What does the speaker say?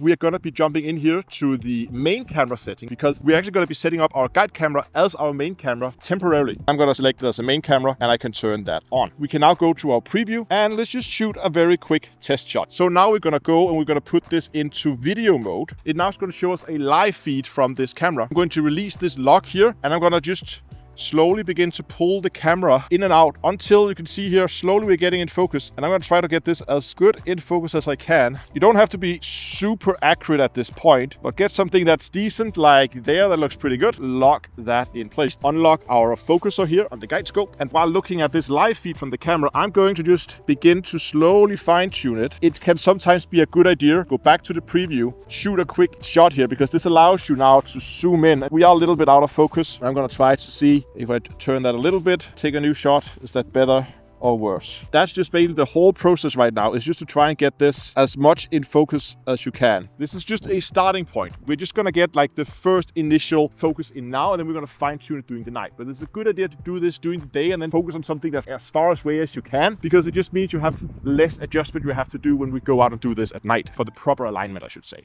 we are going to be jumping in here to the main camera setting because we're actually going to be setting up our guide camera as our main camera temporarily. I'm going to select it as a main camera and I can turn that on. We can now go to our preview and let's just shoot a very quick test shot. So now we're going to go and we're going to put this into video mode. It now is going to show us a live feed from this camera. I'm going to release this lock here and I'm going to just slowly begin to pull the camera in and out until you can see here slowly we're getting in focus and I'm going to try to get this as good in focus as I can. You don't have to be super accurate at this point but get something that's decent like there that looks pretty good. Lock that in place. Unlock our focuser here on the guide scope and while looking at this live feed from the camera I'm going to just begin to slowly fine tune it. It can sometimes be a good idea go back to the preview shoot a quick shot here because this allows you now to zoom in. We are a little bit out of focus. I'm going to try to see if I turn that a little bit, take a new shot, is that better? or worse. That's just basically the whole process right now is just to try and get this as much in focus as you can. This is just a starting point. We're just gonna get like the first initial focus in now and then we're gonna fine tune it during the night. But it's a good idea to do this during the day and then focus on something that's as far away as you can because it just means you have less adjustment you have to do when we go out and do this at night for the proper alignment, I should say.